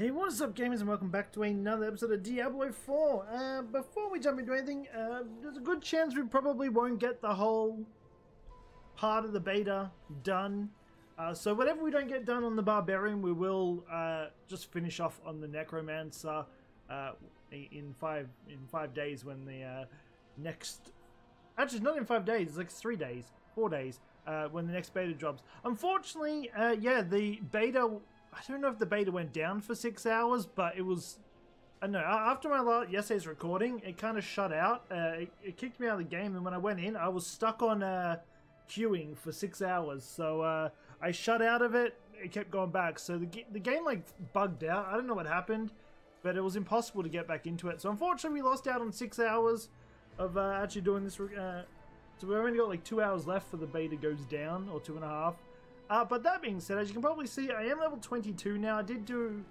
Hey, what is up, gamers, and welcome back to another episode of Diablo 4. Uh, before we jump into anything, uh, there's a good chance we probably won't get the whole part of the beta done. Uh, so whatever we don't get done on the Barbarian, we will uh, just finish off on the Necromancer uh, in five in five days when the uh, next... Actually, not in five days, it's like three days, four days, when the next beta drops. Unfortunately, yeah, the beta I don't know if the beta went down for six hours, but it was. I know. After my last, yesterday's recording, it kind of shut out. Uh, it, it, kicked me out of the game, and when I went in, I was stuck on uh, queuing for six hours. So uh, I shut out of it. It kept going back. So the the game like bugged out. I don't know what happened, but it was impossible to get back into it. So unfortunately, we lost out on six hours of uh, actually doing this. Uh, so we've only got like two hours left for the beta goes down, or two and a half. Uh, but that being said, as you can probably see, I am level 22 now. I did do,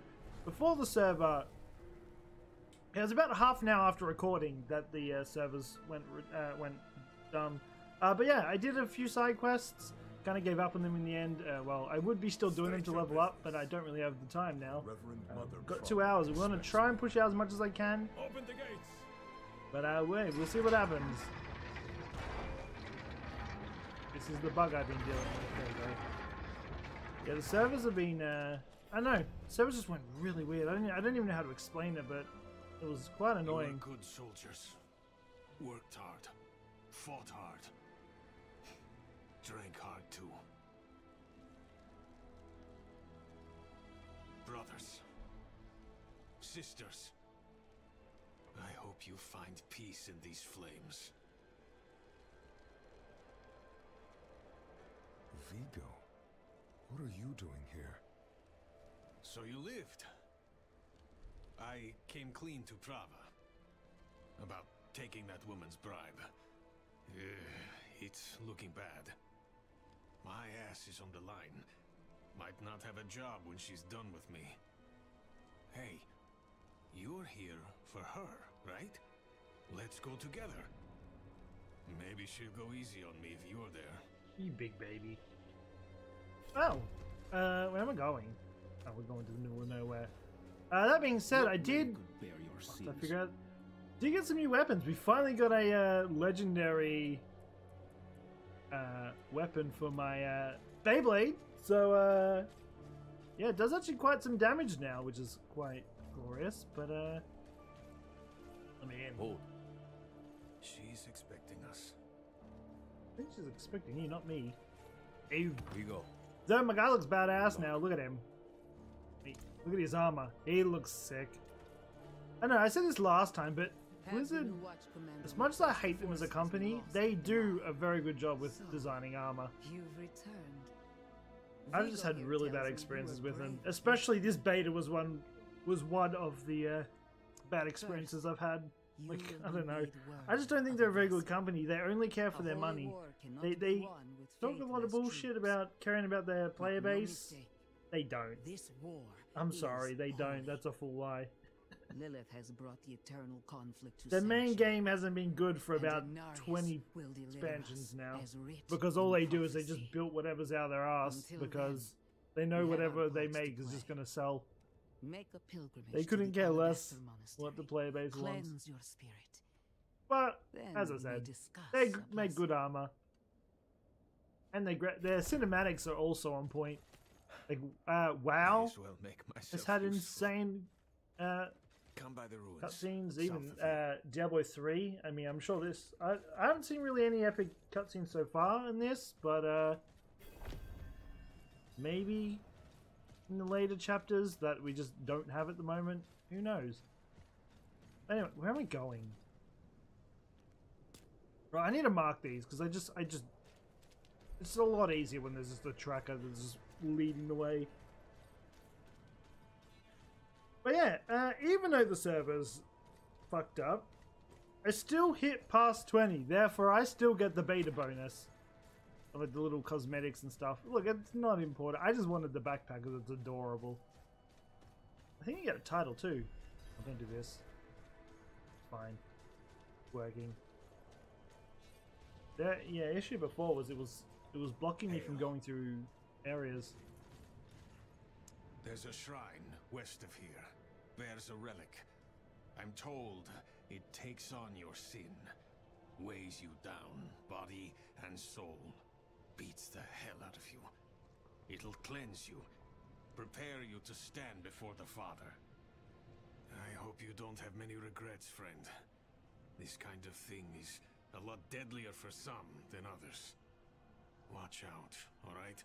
before the server, it was about half an hour after recording that the uh, servers went uh, went dumb. Uh, but yeah, I did a few side quests. Kind of gave up on them in the end. Uh, well, I would be still doing them to level up, but I don't really have the time now. Uh, got two hours. We want to try and push out as much as I can. Open the gates. But uh, wait, we'll see what happens. This is the bug I've been dealing with. There yeah, the servers have been, uh, I don't know, servers just went really weird. I don't, I don't even know how to explain it, but it was quite annoying. You good soldiers. Worked hard. Fought hard. Drank hard too. Brothers. Sisters. I hope you find peace in these flames. Vigo. What are you doing here? So you lived. I came clean to Prava. About taking that woman's bribe. Uh, it's looking bad. My ass is on the line. Might not have a job when she's done with me. Hey, you're here for her, right? Let's go together. Maybe she'll go easy on me if you're there. You big baby. Oh, uh, where am I going? Oh, we're going to the middle of nowhere. Uh, that being said, I did. I figure out. Did get some new weapons. We finally got a uh, legendary uh, weapon for my uh, Beyblade. So, uh, yeah, it does actually quite some damage now, which is quite glorious. But, uh, let me in. Hold. She's expecting us. I think she's expecting you, not me. Hey. We go. My guy looks badass now. Look at him. Look at his armor. He looks sick. I know, I said this last time, but Blizzard, as much as I hate them as a company, they do a very good job with designing armor. I've just had really bad experiences with them. Especially this beta was one was one of the uh, bad experiences I've had. Like, I don't know. I just don't think they're a very good company. They only care for their money. They, they talk a lot of bullshit about caring about their player base. They don't. This war. I'm sorry, they don't. That's a full lie. Lilith has brought the eternal conflict to The main game hasn't been good for about 20 expansions now. Because all they do is they just built whatever's out their ass because they know whatever they make is just going to sell. Make a pilgrimage they couldn't care less what the player base wants. Your spirit. But as I said, they make good armor, and they their cinematics are also on point. Like uh, WoW well make has had insane uh, Come by the ruins. cutscenes. Even uh, Diablo three. I mean, I'm sure this. I, I haven't seen really any epic cutscenes so far in this, but uh, maybe in the later chapters that we just don't have at the moment. Who knows? Anyway, where am I going? Right, I need to mark these because I just, I just, it's a lot easier when there's just a tracker that's leading the way. But yeah, uh, even though the server's fucked up, I still hit past 20. Therefore, I still get the beta bonus. Like the little cosmetics and stuff. Look, it's not important. I just wanted the backpack because it's adorable. I think you get a title too. I'm gonna do this. Fine. Working. The yeah, issue before was it was it was blocking me from uh, going through areas. There's a shrine west of here. Bears a relic. I'm told it takes on your sin, weighs you down, body and soul, beats the hell out of you. It'll cleanse you, prepare you to stand before the Father. I hope you don't have many regrets, friend. This kind of thing is a lot deadlier for some than others. Watch out, alright?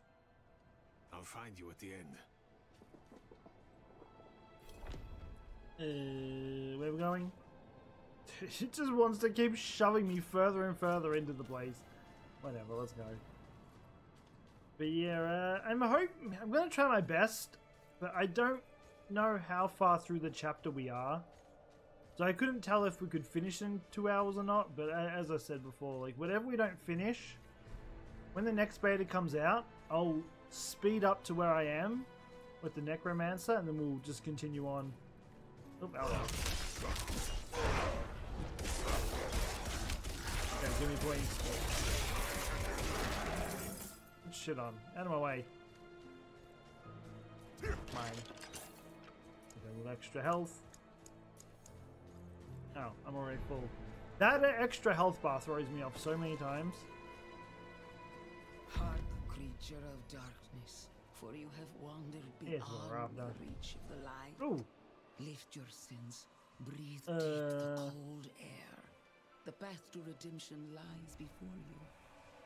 I'll find you at the end. Uh, where are we going? it just wants to keep shoving me further and further into the place. Whatever, let's go. But yeah, uh, I'm hope I'm gonna try my best, but I don't know how far through the chapter we are. So I couldn't tell if we could finish in two hours or not. But as I said before, like whatever we don't finish, when the next beta comes out, I'll speed up to where I am with the Necromancer, and then we'll just continue on. Ow. Okay, give me Shit on. Out of my way. Mine. Okay, with extra health. Oh, I'm already full. That extra health bar throws me off so many times. Hard creature of darkness, for you have wandered Yes, well, we're beyond the reach of the light. Ooh, Lift your sins, breathe deep Uh. the cold air. The path to redemption lies before you.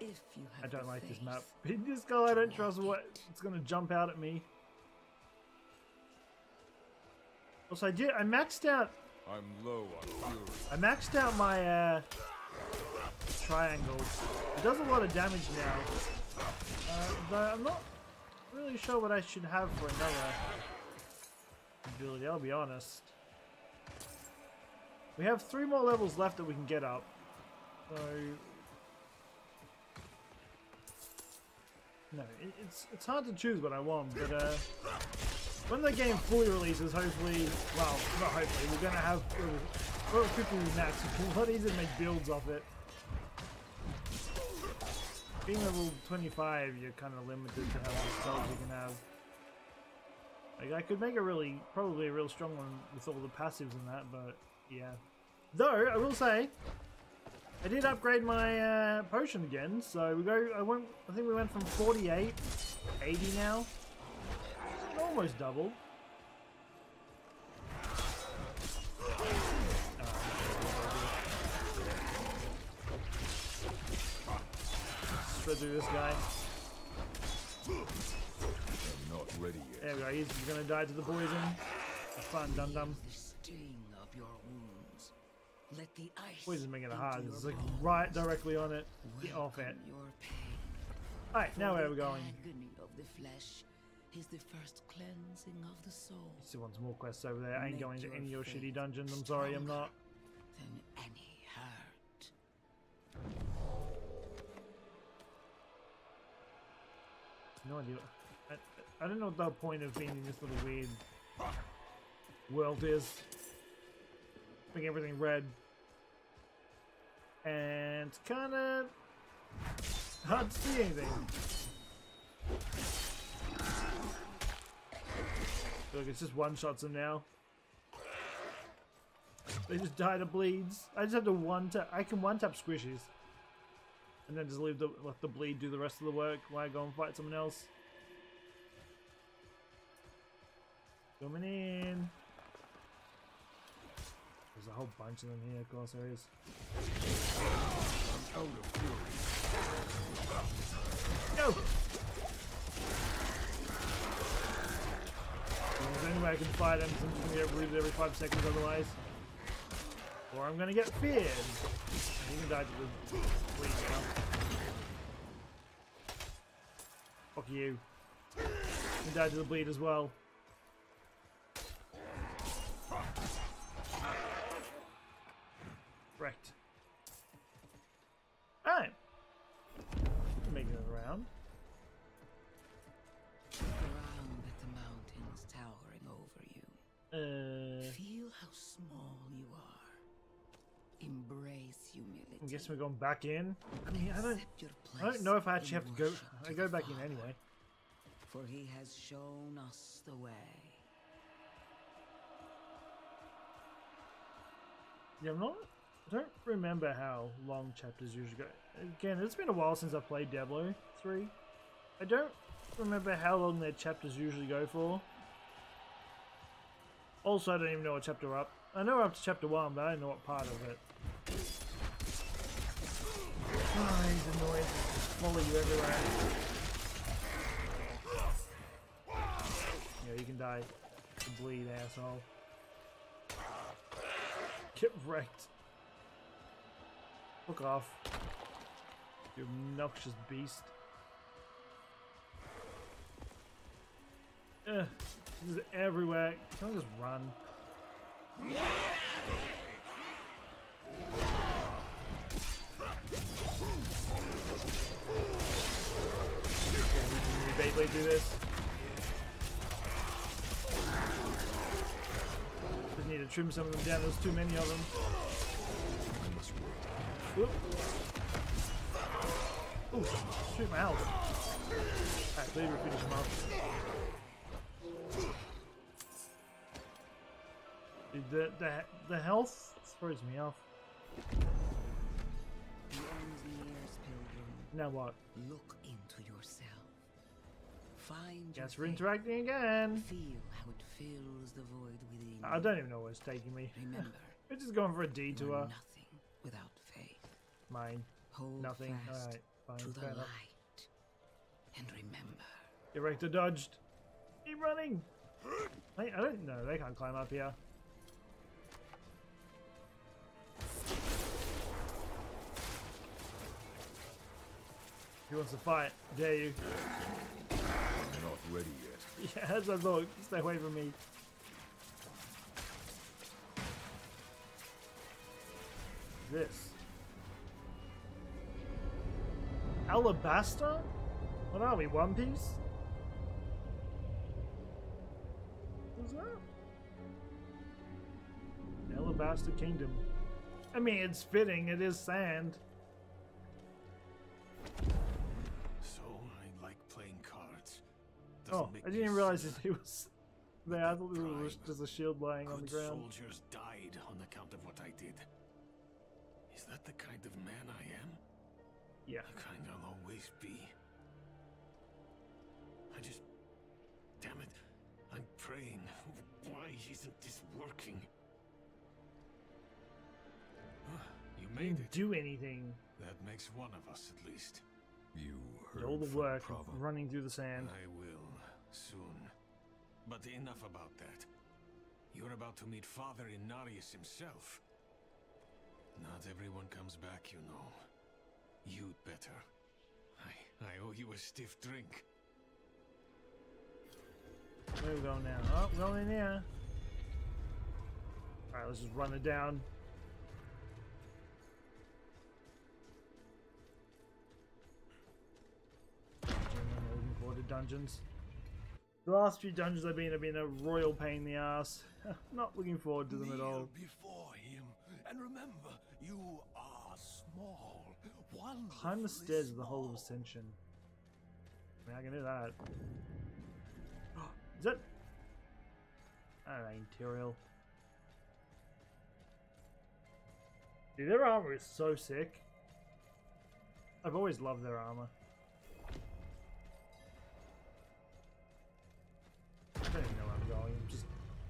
If you have I don't like this map. In this skull, I don't trust what it's gonna jump out at me. Also, I did. I maxed out. I'm low on fury. I maxed out my uh, triangle. It does a lot of damage now. Uh, though I'm not really sure what I should have for another ability. I'll be honest. We have three more levels left that we can get up. So no, it, it's it's hard to choose what I want, but uh, when the game fully releases, hopefully, well, not hopefully, we're gonna have we're, we're quickly max. It's a lot easier to make builds off it. Being level 25, you're kind of limited to how many spells you can have. Like, I could make a really, probably a real strong one with all the passives and that, but yeah. Though, I will say, I did upgrade my uh, potion again, so we go, I went, I think we went from 48, 80 now. Almost double. Shred through this guy. I'm not ready yet. There we go, he's gonna die to the poison. Have fun, dum dum. Sting of your wounds. Let the ice Poison's making it into hard. your It's like right directly on it. Get off it. Welcome Alright, now where are we going? Agony of the flesh is the first cleansing of the soul. Still want some more quests over there. I ain't Make going to your any of your shitty dungeons. I'm sorry, I'm not. Than any No idea. I, I don't know what the point of being in this little weird world is. Make everything red. And kind of hard to see anything. Look, it's just one shots them now. They just die to bleeds. I just have to one tap. I can one tap squishies. And then just leave the let the bleed do the rest of the work while I go and fight someone else. Coming in. There's a whole bunch of them here, of course there is. Go! There's any way I can fight them since I'm gonna get every five seconds otherwise. Or I'm gonna get feared. He can die to the bleed now. Fuck you. He can die to the bleed as well. Correct. Alright. Making it around. Ground at the mountains towering over you. Uh, Feel how small Embrace humility. I guess we're going back in. I mean, I don't, I don't know if I actually have to go. I go back in anyway. For he has shown us the way. Yeah, I'm not. I don't remember how long chapters usually go. Again, it's been a while since I've played Diablo 3. I don't remember how long their chapters usually go for. Also, I don't even know what chapter we're up. I know we're up to chapter 1, but I don't know what part of it. Annoyances just follow you everywhere. Yeah, you can die. Bleed, asshole. Get wrecked. Fuck off. You obnoxious beast. Ugh. Is everywhere. Can I just run? Beyblade do this. Just need to trim some of them down. There's too many of them. Whoop. Ooh, shoot my health. Alright, leave her finish him off. Dude, the, the, the health throws me off. The end nears, pilgrim. Now what? Look. Find Guess we're faith. interacting again. Feel how it fills the void within I don't even know where it's taking me. Remember, We're just going for a detour. nothing without faith. Mine. Hold Nothing. fast Alright, fine. to the Fair light. And remember, Erector dodged. Keep running. Hey, I don't know. They can't climb up here. He wants to fight. Dare you? Not ready yet. Yeah, as I thought. Stay away from me. This. Alabaster? What are we, One Piece? What's that? Alabaster Kingdom. I mean, it's fitting. It is sand. Oh, make I didn't even realize that he was there. I thought there was just a shield lying on the ground. soldiers died on account of what I did. Is that the kind of man I am? Yeah. The kind I'll always be. I just. Damn it. I'm praying. Why isn't this working? Ah, You made Didn't it. do anything. That makes one of us at least. You heard all the from work Prava. of running through the sand. I will, soon. But enough about that. You're about to meet Father Inarius himself. Not everyone comes back, you know. You'd better. I, I owe you a stiff drink. Where we going now? Oh, going in here. Alright, let's just run it down. Dungeons. The last few dungeons I've been have been a royal pain in the ass. Not looking forward to them at all. Before him, and remember, you are small. Climb the stairs of the Hall of. Ascension. I mean, I can do that. Is that... Alright, Tyrael. Dude, their armor is so sick. I've always loved their armor.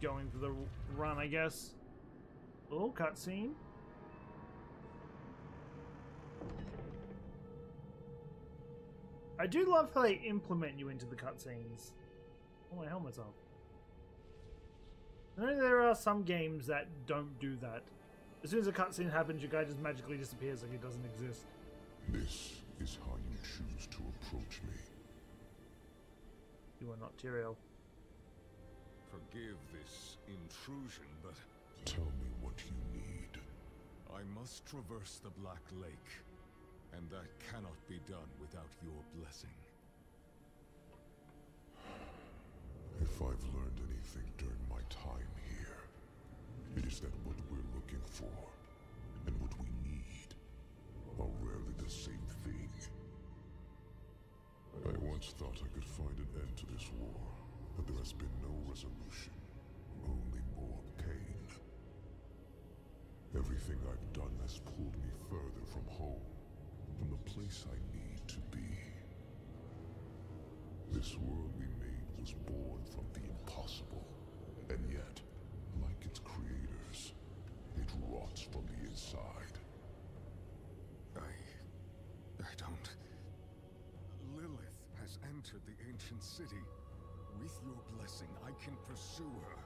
Going for the run, I guess. Oh, cutscene. I do love how they implement you into the cutscenes. Oh, my helmet's off. I know there are some games that don't do that. As soon as a cutscene happens, your guy just magically disappears like it doesn't exist. This is how you choose to approach me. You are not Tyrael. Forgive this intrusion, but Tell me what you need. I must traverse the Black Lake, and that cannot be done without your blessing. If I've learned anything during my time here, it is that what we're looking for and what we need are rarely the same thing. I once thought I could find an end to this war, but there has been no resolution, only more pain. Everything I've done has pulled me further from home, from the place I need to be. This world we made was born from the impossible, and yet, like its creators, it rots from the inside. I... I don't... Lilith has entered the ancient city. With your blessing, I can pursue her.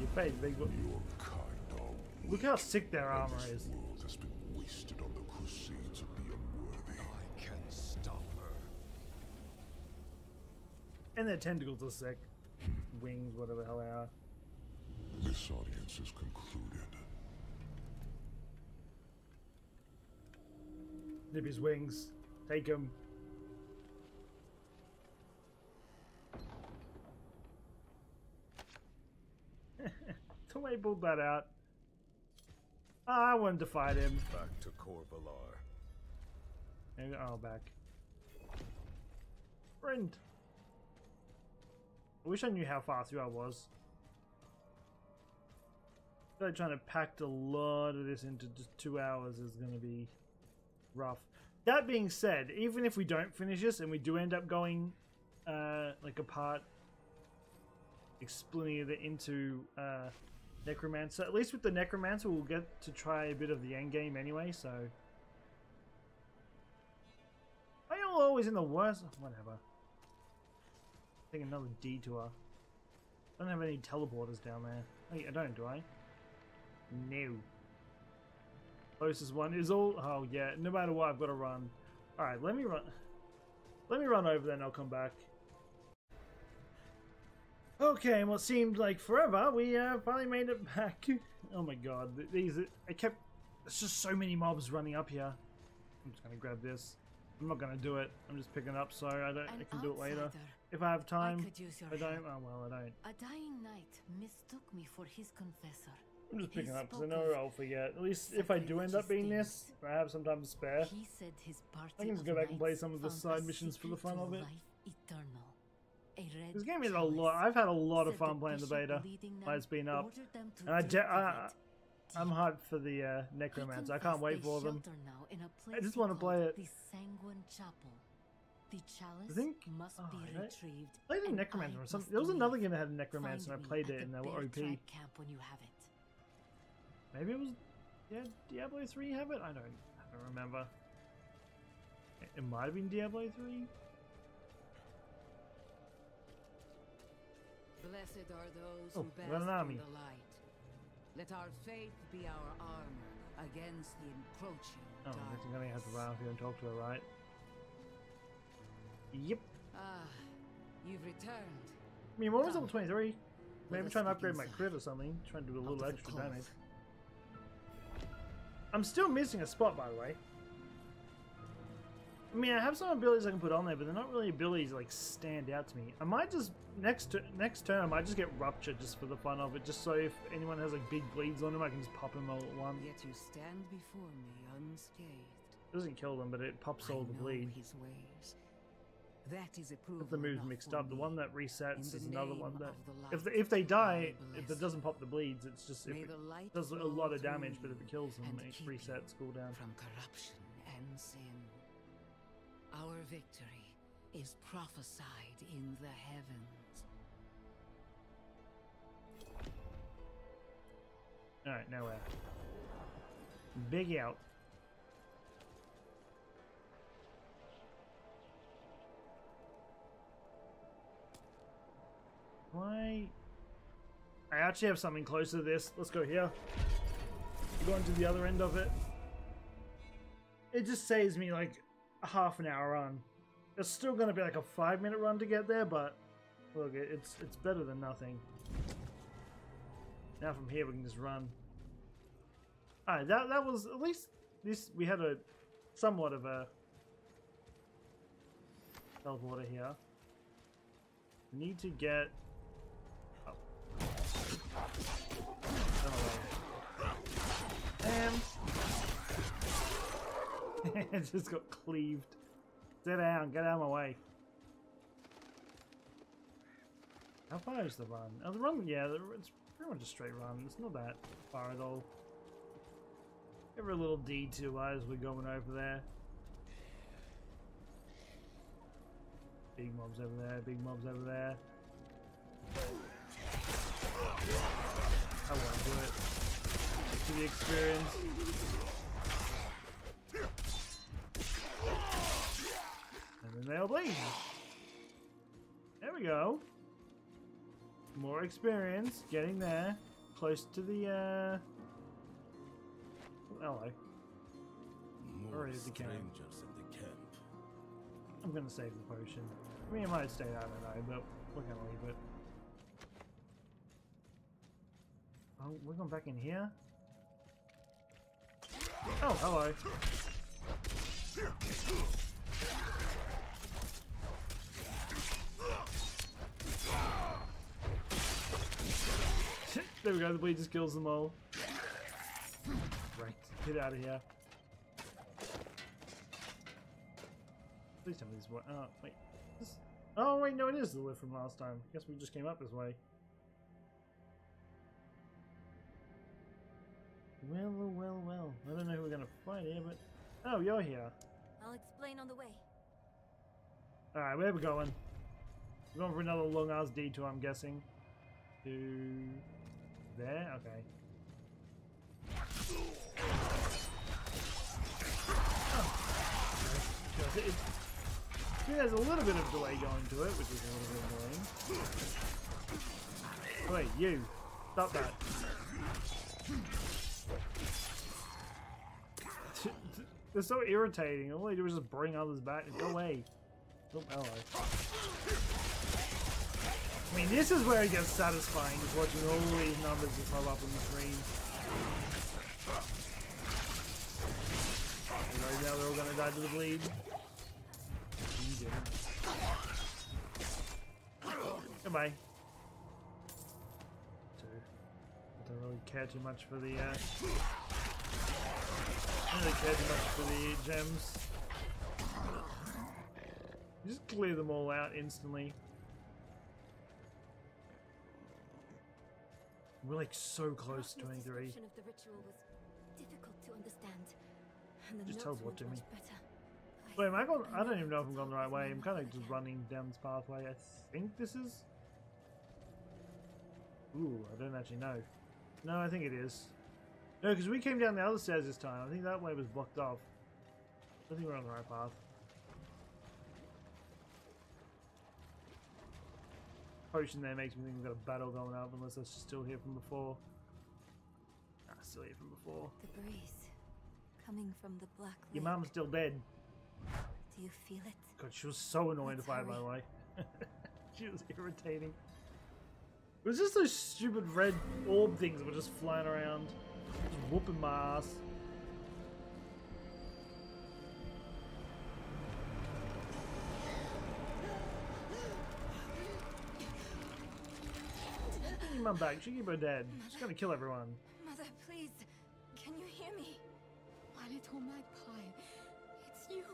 You paid big. bu- Your kind are Look how sick their and armor this is. world has been wasted on the crusades of the unworthy. I can stop her. And their tentacles are sick. Wings, whatever the hell they are. This audience is concluded. Nip his wings. Take him. Way pulled that out. I wanted to fight him. Back to Kor Valar. And, oh, back. Sprint. I wish I knew how fast you I was. Like trying to pack a lot of this into just two hours is going to be rough. That being said, even if we don't finish this and we do end up going uh, like apart, like splitting it into uh, Necromancer, at least with the Necromancer, we'll get to try a bit of the end game anyway. So I am always in the worst. Whatever. Take another detour. I don't have any teleporters down there. I don't, do I? No. Closest one is all. Oh yeah. No matter what, I've got to run. All right, let me run. Let me run over there, and I'll come back. Okay, and what seemed like forever, we uh, finally made it back. oh my god, these I kept. There's just so many mobs running up here. I'm just gonna grab this. I'm not gonna do it. I'm just picking up, so I don't. I can do it later if I have time. could use your I don't. Oh well, I don't. A dying knight mistook me for his confessor. I'm just picking up because I know I'll forget. At least if I do end up being this. I have some time to spare. He said his party I can just go back and play some of the side missions for the fun of it. life eternal. This game is a lot. I've had a lot of fun playing the beta It's been up, to and I I, I'm hyped for the uh. I can't wait for them. shelter now in a I just wanna play it. The Sanguine Chapel. The chalice think- must oh, be retrieved. I played a Necromancer or something. There was another game that had a Necromancer, and I played it, and the they were OP. Camp when you have it. Maybe it was. Yeah, Diablo 3 have it? I don't. I don't remember. It- It might have been Diablo 3. Blessed are those Oh, who bask in the light. Let our faith be our armor against the encroaching Oh, darkness. I'm gonna have to run up here and talk to her, right? Yep. Ah, you've returned. I mean, what was level 23? Maybe us trying to upgrade my crit or something. Trying to do a Out little extra damage. I'm still missing a spot, by the way. I mean, I have some abilities I can put on there, but they're not really abilities like stand out to me. I might just next next turn I might just get ruptured just for the fun of it, just so if anyone has like big bleeds on them, I can just pop them all at once. Yet you stand before me unscathed. It doesn't kill them, but it pops I all the bleed. his ways. That is If the move's mixed up, the one that resets is another one that if the, if they die, if it doesn't pop the bleeds, it's just if it does a lot of damage, but if it kills them, it resets cooldown. from corruption and sin. Our victory is prophesied in the heavens. Alright, now uh, where? Big out. Why? I actually have something closer to this. Let's go here. Going to the other end of it. It just saves me like half an hour run. It's still going to be like a five minute run to get there, but look, it's it's better than nothing. Now from here we can just run. Alright, that that was at least this we had a somewhat of a teleporter here. We need to get oh. Um it just got cleaved. Sit down, get out of my way. How far is the run? Oh, the run, yeah, it's pretty much a straight run. It's not that far at all. Every little detour as we're going over there. Big mobs over there, big mobs over there. I want to do it. For the experience. They'll bleed. There we go. More experience getting there. Close to the, uh... Hello. More Already the camp. strangers in the camp. I'm gonna save the potion. I mean, it might stay, I don't know, but we're gonna leave it. Oh, we're going back in here? Oh, hello. There we go, the bleed just kills them all. Right, get out of here. Please tell me this is what. Oh, wait. This, oh, wait, no, it is the lift from last time. I Guess we just came up this way. Well, well, well. I don't know who we're gonna fight here, but. Oh, you're here. I'll explain on the way. Alright, where we going? We're going for another long ass detour, I'm guessing. To. There? Okay. Has a little bit of delay going to it, which is a little bit annoying. Wait, you! Stop that! They're so irritating. All they do is just bring others back. Go away. Oh, hello. I mean, this is where it gets satisfying, is watching all these numbers just pop up on the screen. And Right now they're all gonna die to the bleed. Goodbye. Two. I don't really care too much for the, uh... I don't really care too much for the gems. Just clear them all out instantly. We're like so close to Ragna's 23. description of the ritual was difficult to understand. And the Just teleport to me. Wait, am I going? I don't even know if I'm going the right way. I'm kind of just running down this pathway. I think this is. Ooh, I don't actually know. No, I think it is. No, because we came down the other stairs this time. I think that way was blocked off. I think we're on the right path. Potion there makes me think we've got a battle going up, unless that's still here from before. Ah, still here from before. The breeze coming from the black Your mum's still dead. Do you feel it? God, she was so annoying to fight, by the way. she was irritating. It was just those stupid red orb things that were just flying around, just whooping my ass. Get your back. She keep her dead. She's gonna kill everyone. Mother, please. Can you hear me? My little magpie, it's you.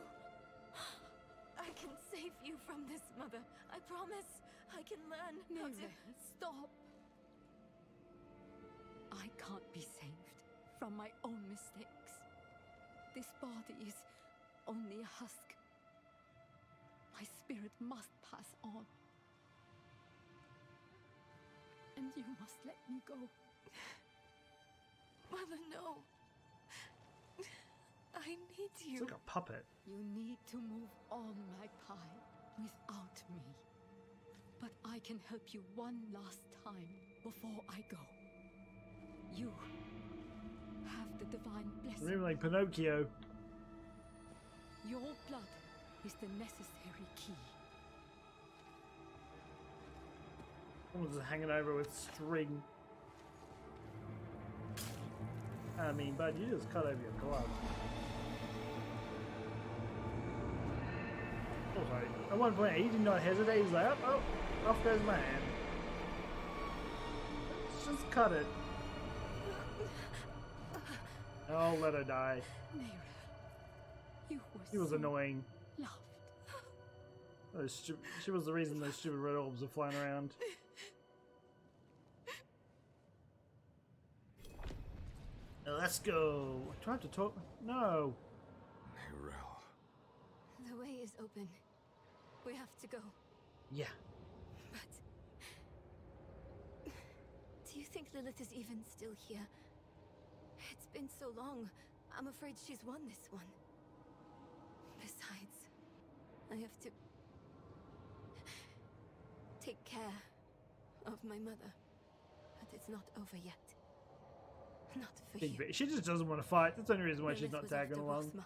I can save you from this, Mother. I promise. I can learn how to... Stop. I can't be saved from my own mistakes. This body is only a husk. My spirit must pass on. And you must let me go. Mother, no. I need It's you. like a puppet. You need to move on, Magpie, without me. But I can help you one last time before I go. You have the divine blessing. Maybe like Pinocchio. Your blood is the necessary key. Someone's just hanging over with string. I mean, bud, you just cut over your glove. Oh, sorry. At one point, he did not hesitate. He's like, oh, oh off goes my hand. Let's just cut it. I'll let her die. You were She was so annoying. loved. She was the reason those stupid red orbs are flying around. let's go. Do I have to talk? No. Neyrelle. The way is open. We have to go. Yeah. But. Do you think Lilith is even still here? It's been so long. I'm afraid she's won this one. Besides, I have to. take care of my mother. But it's not over yet. Not for you. She just doesn't want to fight. That's the only reason why she's not tagging along. Rosma.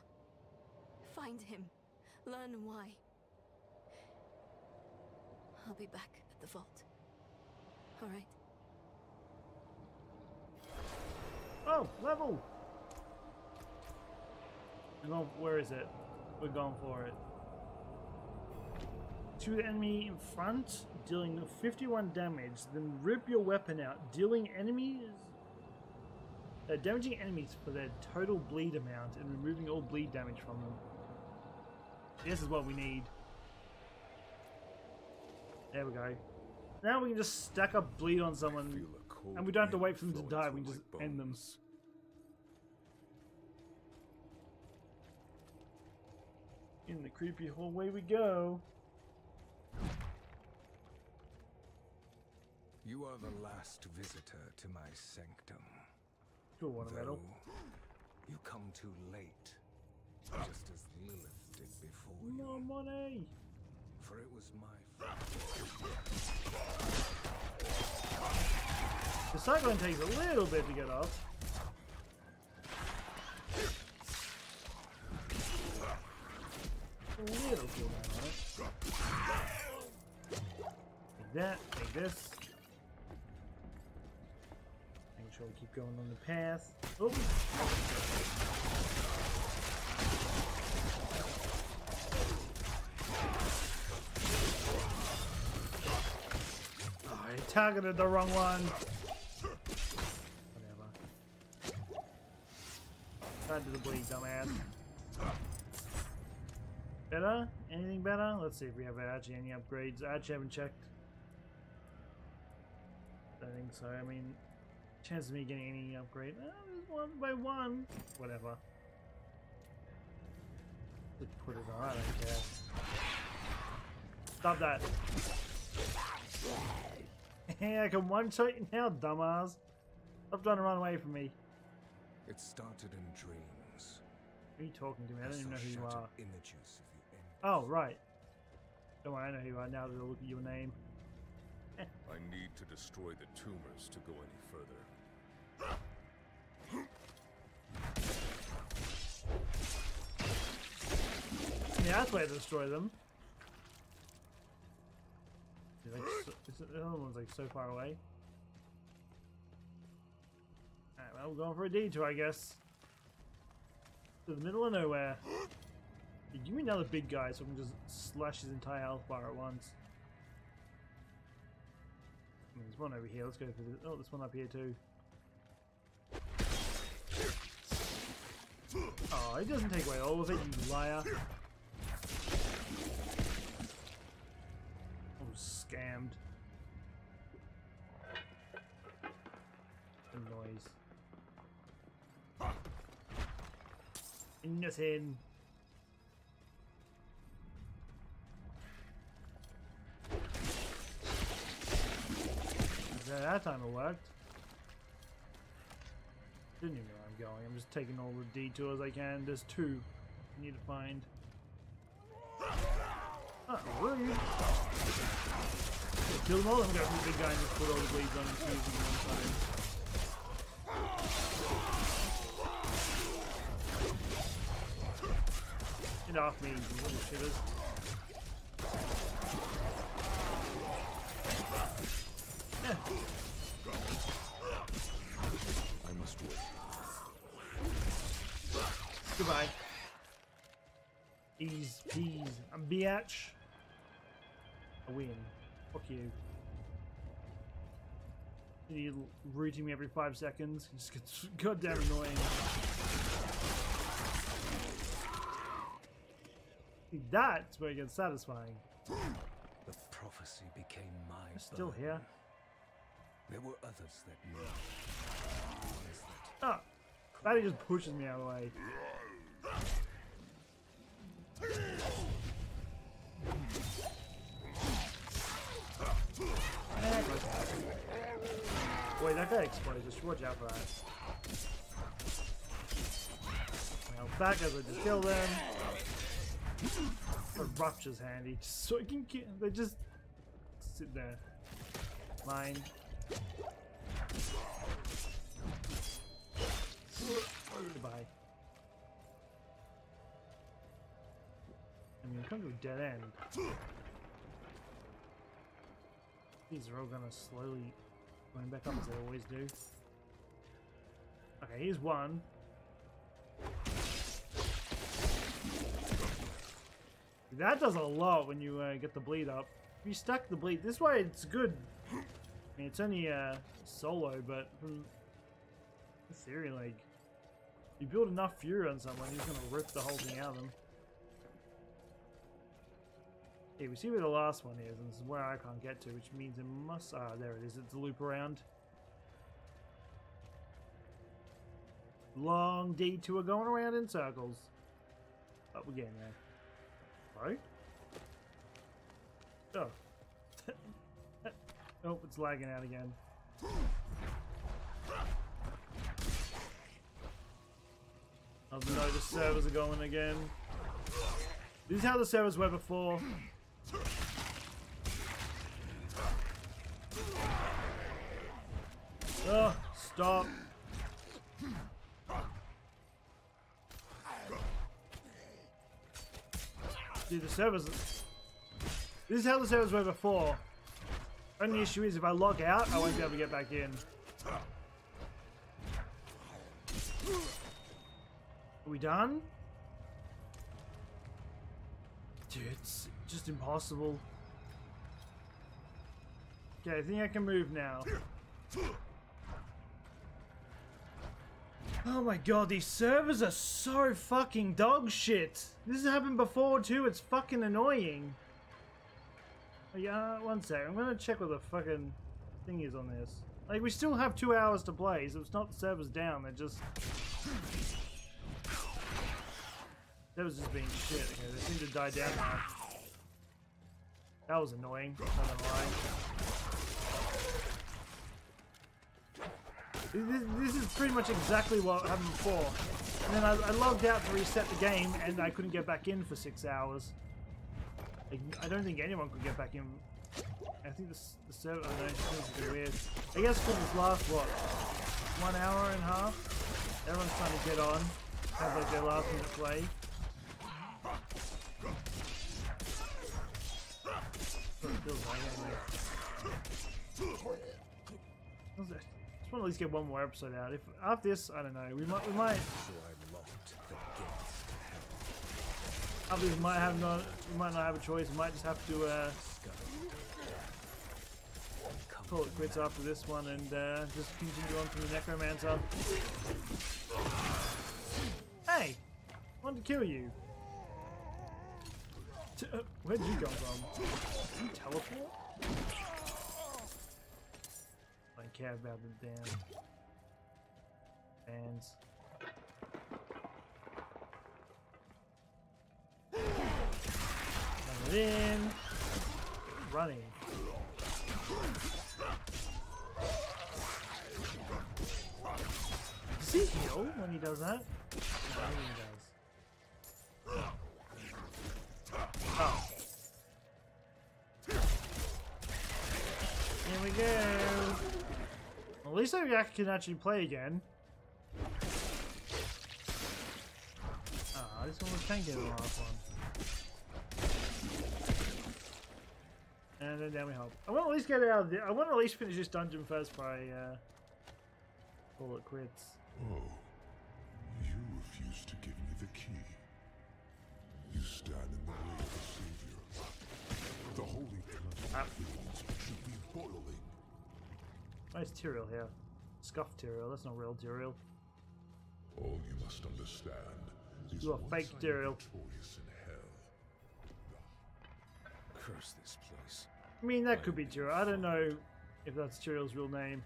Find him. Learn why. I'll be back at the vault. All right. Oh, level! We're going, where is it? We're going for it. To the enemy in front, dealing 51 damage, then rip your weapon out, dealing enemies. Uh, damaging enemies for their total bleed amount and removing all bleed damage from them. This is what we need. There we go. Now we can just stack up bleed on someone Feel a cold and we don't have to wait for them to die, we can just end them. In the creepy hallway we go. You are the last visitor to my sanctum. Cool water medal. You come too late, just as Lilith did before you. No money. For it was my fault. The cyclone takes a little bit to get off. A little cooldown on it. Take that, take this. Going on the path. Oh! Oh, I targeted the wrong one. Whatever. To the bleed, dumbass. Better? Anything better? Let's see if we have actually any upgrades. I actually haven't checked. I think so. I mean, chance of me getting any upgrade. Uh, one by one. Whatever. Just put it on. I don't care. Stop that. Hey, I can one shot you now, dumbass. Stop trying to run away from me. It started in dreams. Who are you talking to me? I don't even know who you are. Images of. Oh, right. Don't worry, I know who you are now that I look at your name. I need to destroy the tumors to go any further. Yeah, that's why I destroy them. Like, so, the other one's like so far away. Alright, well, we're going for a detour, I guess. To the middle of nowhere. Yeah, give me another big guy so I can just slash his entire health bar at once. There's one over here. Let's go for this. Oh, there's one up here too. Oh, it doesn't take away all of it, you liar. Oh, scammed. The noise. Nothing. That time it worked. Didn't even know where I'm going. I'm just taking all the detours I can. There's two I need to find. Oh, rude. Kill them all. I'm going to the big guy and just put all the blades on and fuse them on one side. Get off me, you little shitters. And biatch. A win. Fuck you. You rooting me every five seconds. Just gets goddamn annoying. That's where it gets satisfying. The prophecy became my They're still burden. here. There were others that knew. Ah, that Oh, Batty just pushes me out of the way. Eh, close Wait, that guy exploded. Just watch out for that. Now back as I just kill them. A rupture's handy, just so I can kill. They just sit there. Mine. Goodbye. I mean, come to a dead end. These are all gonna slowly going back up as they always do. Okay, here's one. That does a lot when you uh, get the bleed up. If you stack the bleed, this way it's good. I mean, it's only uh, solo, but from in theory, like, you build enough fury on someone, he's gonna rip the whole thing out of them. Okay, we see where the last one is, and this is where I can't get to, which means it must. Ah, there it is. It's a loop around. Long detour going around in circles. But we're getting there. Right? Oh. oh, it's lagging out again. I've noticed servers are going again. This is how the servers were before. Stop. Dude, the servers. This is how the servers were before. Only issue is if I log out, I won't be able to get back in. Are we done? Dude, just impossible. Okay, I think I can move now. Oh my god, these servers are so fucking dog shit. This has happened before too, it's fucking annoying. Yeah, uh, one sec, I'm gonna check what the fucking thing is on this. Like, we still have two hours to play, so it's not the servers down, they're just... That was just being shit. Okay, they seem to die down now. That was annoying. This, this is pretty much exactly what happened before. And then I, I logged out to reset the game, and I couldn't get back in for six hours. Like, I don't think anyone could get back in. I think the, s- the server. I know, it's a bit weird. I guess for this last what, one hour and a half, everyone's trying to get on, have like their last minute play. Just want to at least get one more episode out. If after this, I don't know. We might, we might. After this, might have not. We might not have a choice. We might just have to uh, call it quits after this one and uh, just continue on from the necromancer. Hey, wanted to kill you. Uh, where'd you come from? Did you teleport? Care about the damn fans. It in. Running. Does he heal when he does that? I he does. Oh. Here we go. At least I can actually play again. Ah, this one was in the last one. And then down we hop. I want to at least get it out of the. I want to at least finish this dungeon first by uh, call it quits. Oh, Nice Tyrael here. Scuffed Tyrael. That's not real Tyrael. All you must understand is You are fake I Tyrael. Curse this place. I mean, that could be Tyrael. I don't know if that's Tyrael's real name.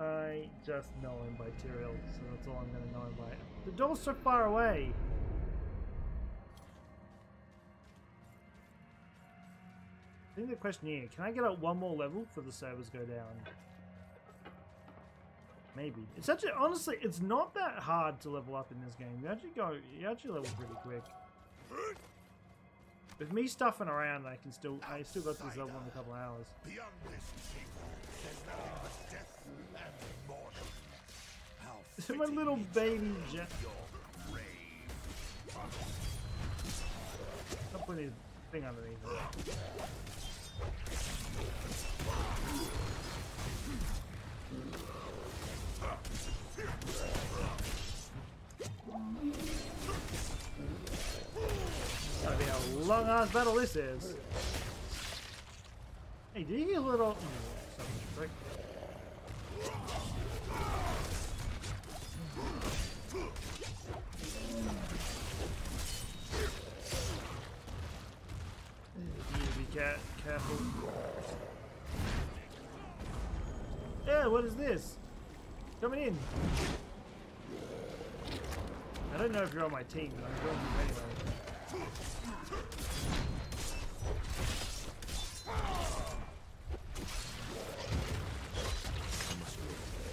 I just know him by Tyrael, so that's all I'm going to know him by. The door's so far away. I think the question here, can I get up one more level for the servers go down? Maybe. It's actually, honestly, it's not that hard to level up in this game. You actually go, you actually level pretty quick. With me stuffing around, I can still, I still got this level in a couple hours. Beyond this chief, there's nothing but death and mortal. How My little baby jet. I'll put his thing underneath long ass battle this is. Hey, did you get a little. Oh, son of a need to be ca careful. Yeah, what is this? Coming in. I don't know if you're on my team, but I'm going to anyway.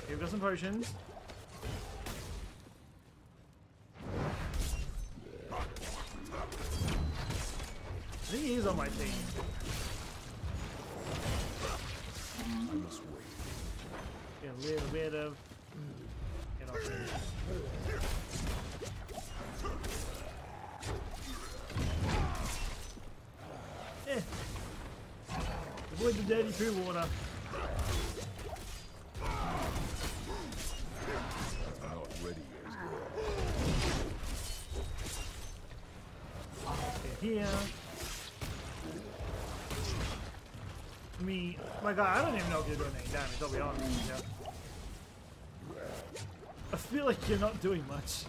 We've got some potions. I think he is on my team. I must wait. A little bit of. Dirty poo water. Not ready yet. Get here. Me, my god, I don't even know if you're doing any damage, I'll be honest you. I feel like you're not doing much.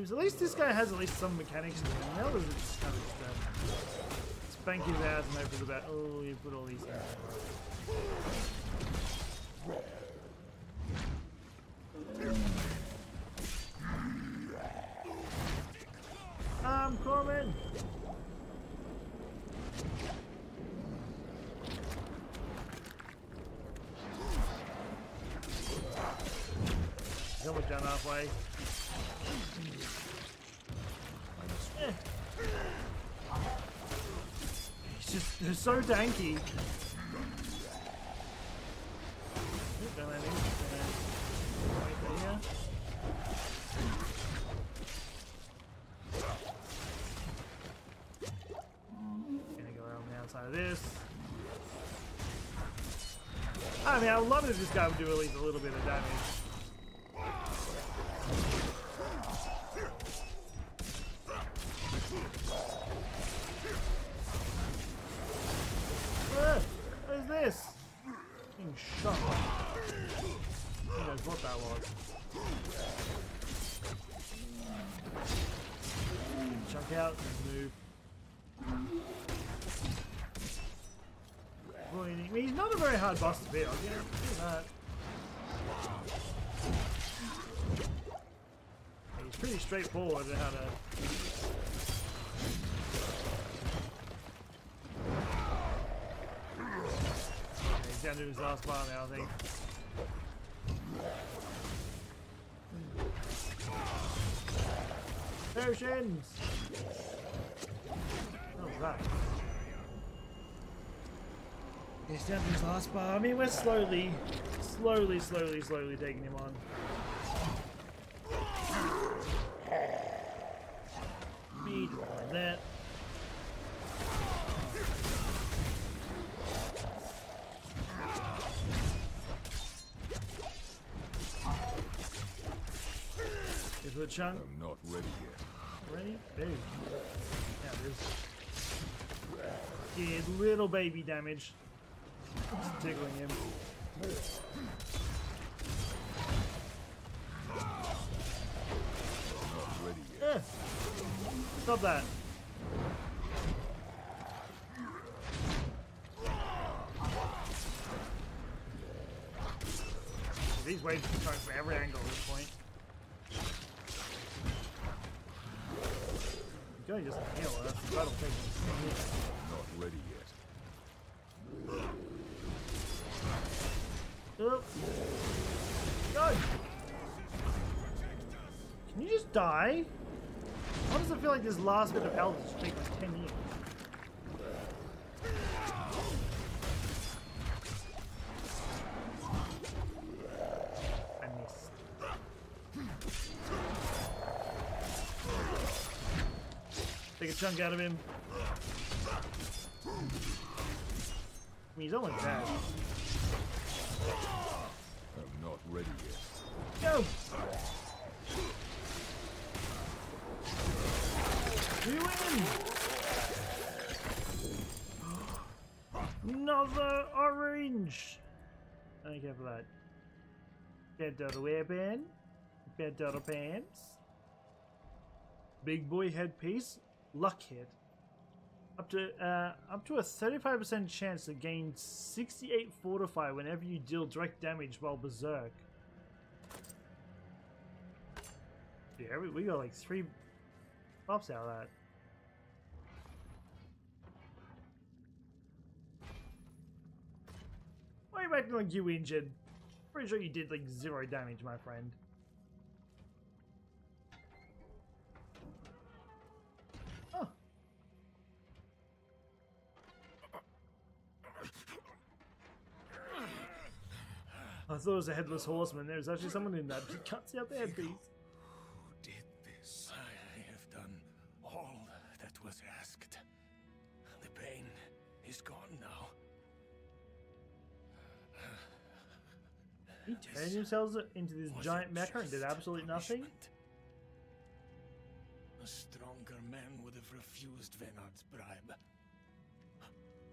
At least this guy has at least some mechanics. The others are just kind of just spank ass and hope for the bat. Oh, you put all these things. I'm coming! Someone down halfway. Of this. I mean, I love it if this guy would do at least a little bit of damage. Ah, what is this? Being shot. Who knows what that was? Chunk out and move. Well, I mean, he's not a very give you that. He's pretty straightforward how to Okay, he's down to his last bar now, I think. Potions! He's down to his last bar. I mean, we're slowly, slowly, slowly, slowly taking him on. Speed like that. Here's a chunk. I'm not ready yet. Ready? Dude. Yeah, it is. Did little baby damage. It's tickling him. Eh. Stop that. These waves can come from every angle at this point. You can just heal, that's the battle thing. Not ready die? Why does it feel like this last bit of health is taking like 10 years? I. Take a chunk out of him. I mean, he's almost dead. I'm not ready yet. Go! You win! Another orange! For that. Better weapon. Better pants. Big boy headpiece. Luck hit. Up to uh, up to a 35% chance to gain 68 fortify whenever you deal direct damage while berserk. Yeah, we, we got like three buffs out of that. Why are you acting like you injured? Pretty sure you did like zero damage, my friend. Oh. I thought it was a headless horseman. There's actually someone in that. He cuts out the headpiece. Turned himself into this giant it mecha and did absolutely nothing. A stronger man would have refused Vhenard's bribe.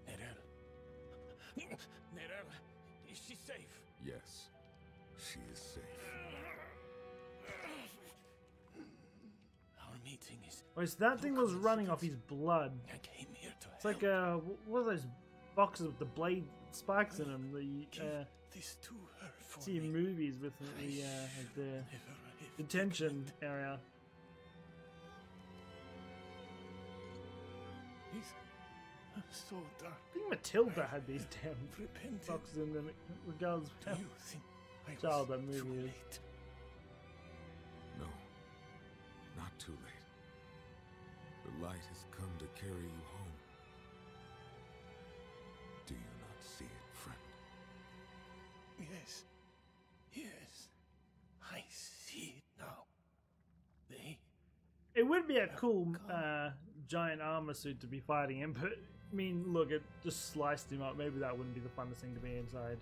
Neyrelle. Neyrelle, is she safe? Yes, she is safe. Our meeting is. Wait, so that thing was running off his blood. I came here to It's like uh, wh- what are those boxes with the blade spikes in them? The uh, this to her for see in me. movies with the uh, like the Never if detention area. He's so dark. I think Matilda had these damn Repented. boxes in them, regardless Do of how you think I was child that too movie is. late? No, not too late. The light has come to carry you It would be a cool uh, giant armor suit to be fighting in, but I mean, look, it just sliced him up. Maybe that wouldn't be the funnest thing to be inside.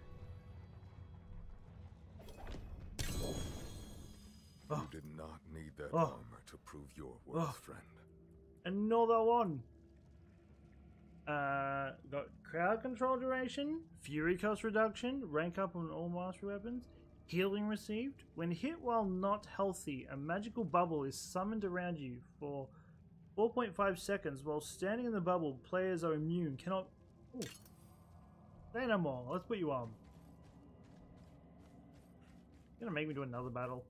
Oh. You did not need that Oh. armor to prove your worth, Oh. friend. Another one. Uh, got crowd control duration, fury cost reduction, rank up on all mastery weapons, healing received. When hit while not healthy, a magical bubble is summoned around you for 4.5 seconds. While standing in the bubble, players are immune. Cannot. Ooh. Say no more. Let's put you on. Gonna make me do another battle.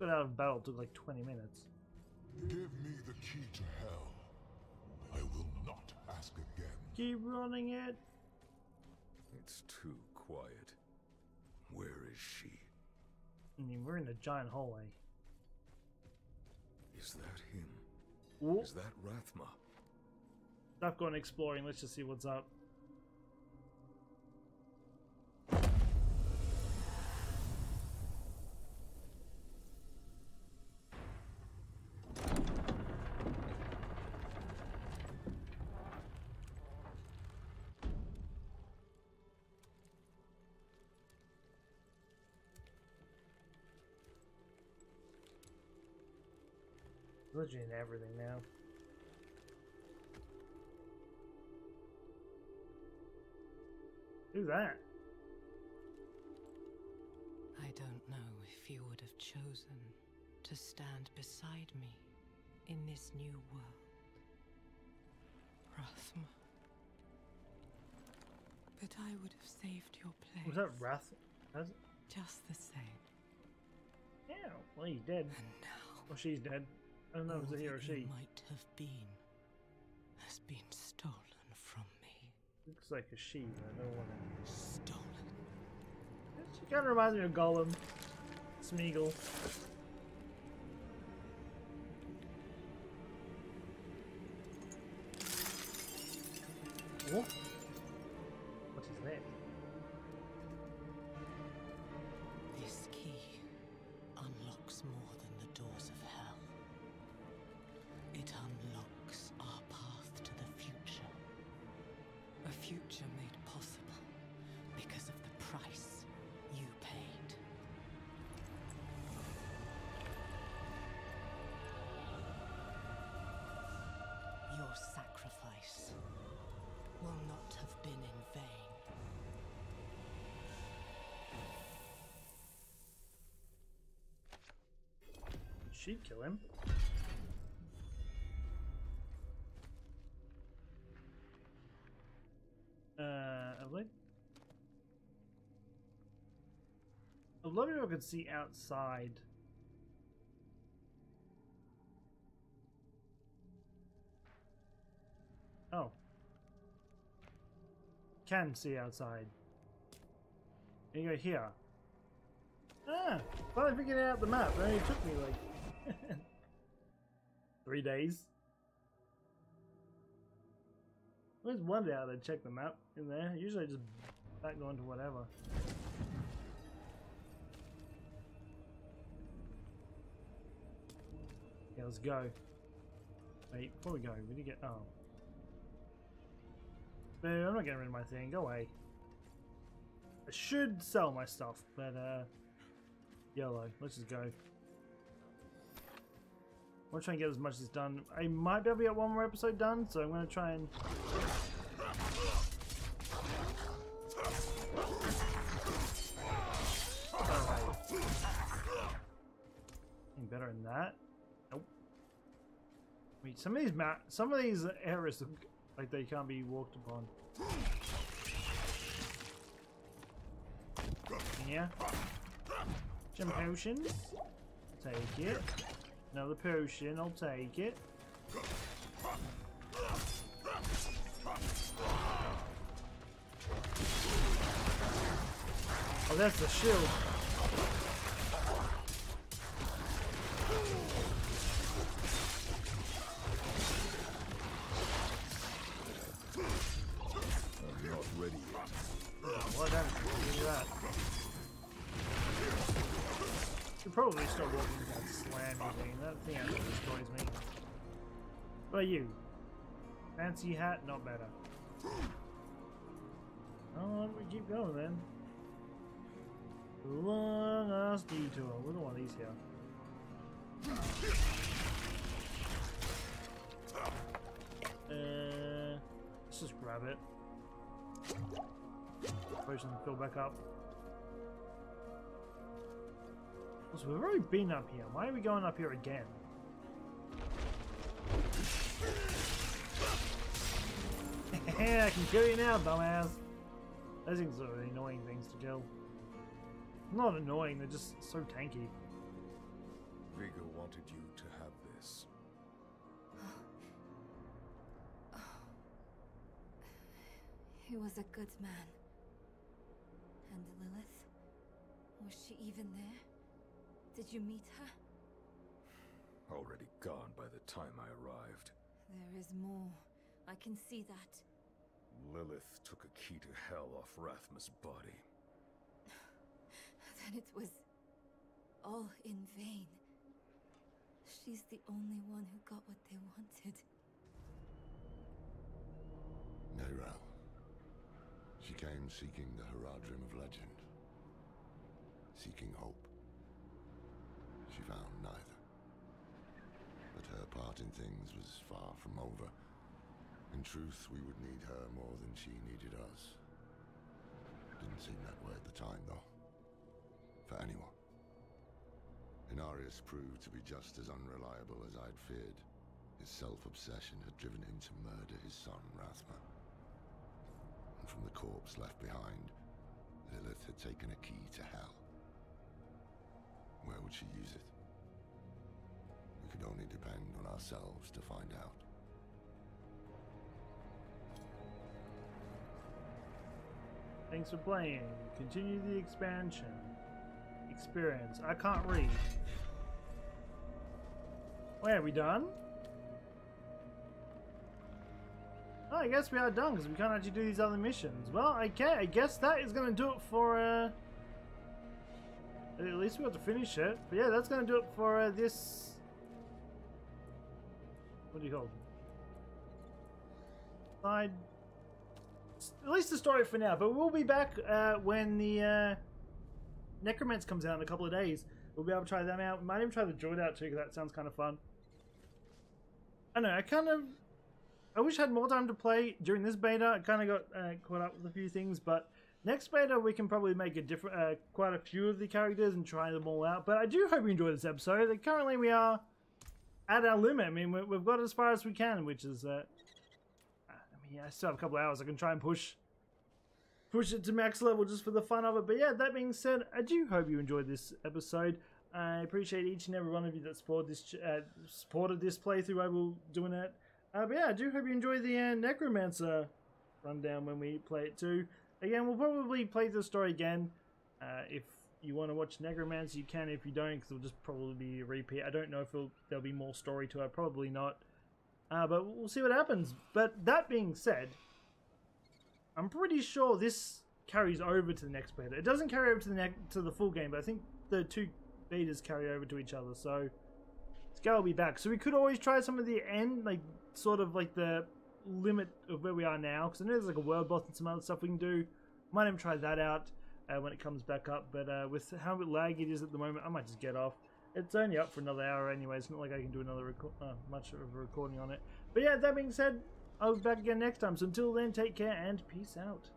Got out of battle took like 20 minutes. Give me the key to hell. I will not ask again. Keep running it. It's too quiet. Where is she? I mean, we're in a giant hallway. Is that him? Ooh, Is that Rathma? stop going exploring. Let's just see what's up. Literally everything now. Who's that? I don't know if you would have chosen to stand beside me in this new world. Rathma. But I would have saved your place. Was that Wrath? Just the same. Yeah, well, he's dead. And now, Well, she's dead. I don't know if it's a he or a she. might have been has been stolen from me. Looks like a she, I don't want to. Stolen. She kind of reminds me of Gollum. Smeagol. What A future made possible because of the price you paid. Your sacrifice will not have been in vain. She'd kill him. Could see outside. Oh. Can see outside. And You go here. Ah, finally figured out the map. It only took me like three days. I always wondered how they check the map in there. Usually I just back on to whatever. Let's go. Wait, before we go, we need to get. Oh. No, I'm not getting rid of my thing. Go away. I should sell my stuff, but uh, yellow. Let's just go. I'm gonna try and get as much as done. I might be able to get one more episode done, so I'm gonna try and. Anything better than that? Nope. Wait, some of these map, some of these areas look like they can't be walked upon. Yeah. Gem potions. Take it. Another potion, I'll take it. Oh, that's the shield. Probably start walking that slammy thing. That thing actually destroys me. About you? Fancy hat, not better. Oh, we keep going then. Long ass detour. We don't want these here. Uh, let's just grab it. Potion fill back up. Also, we've already been up here. Why are we going up here again? I can kill you now, dumbass. Those things are the annoying things to kill. Not annoying, they're just so tanky. Vigo wanted you to have this. He was a good man. And Lilith? Was she even there? Did you meet her? Already gone by the time I arrived. There is more. I can see that. Lilith took a key to hell off Rathma's body. Then it was all in vain. She's the only one who got what they wanted. Neyrelle. She came seeking the Horadrim of legend. Seeking hope. She found neither. But her part in things was far from over. In truth, we would need her more than she needed us. Didn't seem that way at the time, though. For anyone. Inarius proved to be just as unreliable as I'd feared. His self-obsession had driven him to murder his son, Rathma. And from the corpse left behind, Lilith had taken a key to hell. Where would she use it? Could only depend on ourselves to find out. Thanks for playing. Continue the expansion. Experience. I can't read. Wait, are we done? Oh, I guess we are done because we can't actually do these other missions. Well, okay, I guess that is going to do it for, uh... At least we got to finish it. But yeah, that's going to do it for uh, this... What do you it? Side... At least the story for now, but we'll be back uh, when the uh, Necromance comes out in a couple of days. We'll be able to try them out. We might even try the Druid out too, because that sounds kind of fun. I know, I kind of... I wish I had more time to play during this beta. I kind of got uh, caught up with a few things, but next beta we can probably make a different, uh, quite a few of the characters and try them all out. But I do hope you enjoyed this episode. Currently we are at our limit. I mean, we- we've got as far as we can, which is... Uh, I mean, I still have a couple hours. I can try and push push it to max level just for the fun of it. But yeah, that being said, I do hope you enjoyed this episode. I appreciate each and every one of you that supported this uh, supported this playthrough. I will doing it. Uh, but yeah, I do hope you enjoy the uh, Necromancer rundown when we play it too. Again, we'll probably play the story again. Uh, if you want to watch Necromancer, you can. If you don't, because it'll just probably be a repeat. I don't know if there'll be more story to it. Probably not. Uh, but we'll see what happens. But that being said, I'm pretty sure this carries over to the next beta. It doesn't carry over to the to the full game, but I think the two betas carry over to each other. So Scale will be back. So we could always try some of the end, like sort of like the limit of where we are now, because I know there's like a world boss and some other stuff we can do. Might even try that out uh, when it comes back up. But uh, with how lag it is at the moment, I might just get off. It's only up for another hour anyway. It's not like I can do another uh, much of a recording on it. But yeah, that being said, I'll be back again next time. So until then, take care and peace out.